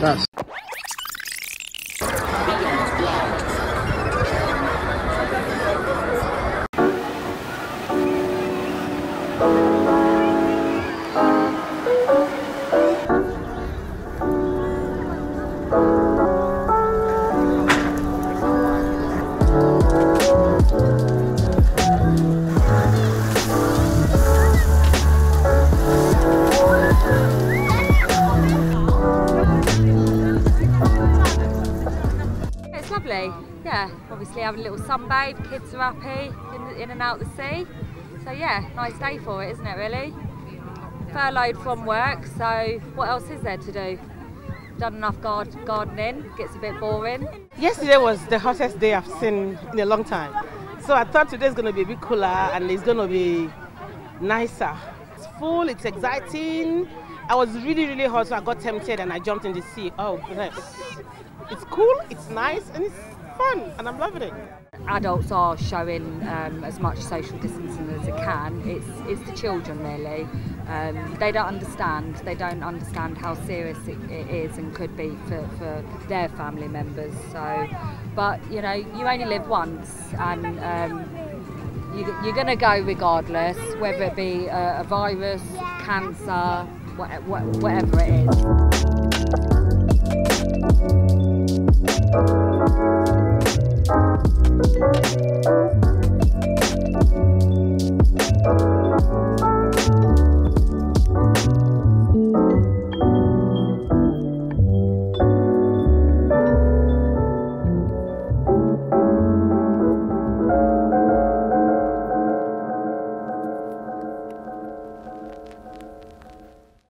That's Thank you. Lovely, yeah. Obviously having a little sunbathe, kids are happy, in, in and out the sea. So yeah, nice day for it, isn't it really? Furloughed from work, so what else is there to do? Done enough gard gardening, gets a bit boring. Yesterday was the hottest day I've seen in a long time. So I thought today's going to be a bit cooler and it's going to be nicer. It's full, it's exciting. I was really, really hot, so I got tempted and I jumped in the sea. Oh, goodness. It's cool, it's nice, and it's fun, and I'm loving it. Adults are showing um, as much social distancing as they can. It's, it's the children really. Um, they don't understand. They don't understand how serious it, it is and could be for, for their family members. So, but you know, you only live once, and um, you, you're going to go regardless, whether it be a, a virus, cancer, what, what, whatever it is.